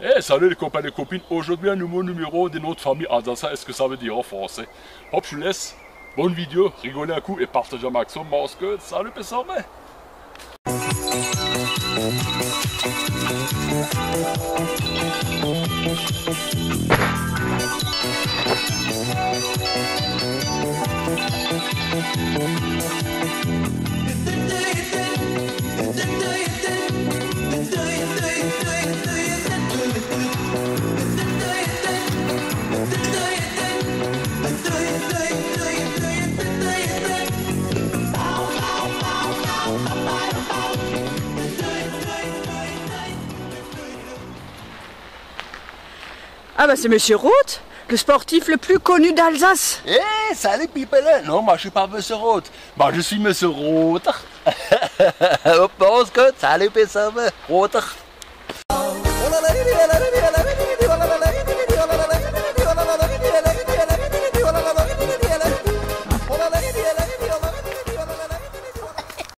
Eh, salut les copains et copines. Aujourd'hui, un nouveau numéro de notre famille Alsacien. Est-ce que ça veut dire en français? Hop, je vous laisse. Bonne vidéo, rigolez un coup et partagez un maximum. Masque, salut, pessamé. Ah bah c'est Monsieur Roth, le sportif le plus connu d'Alsace. Eh, salut people Non, moi je suis pas Monsieur Roth. Moi je suis Monsieur Roth. Hop, on se salut personne. Roth.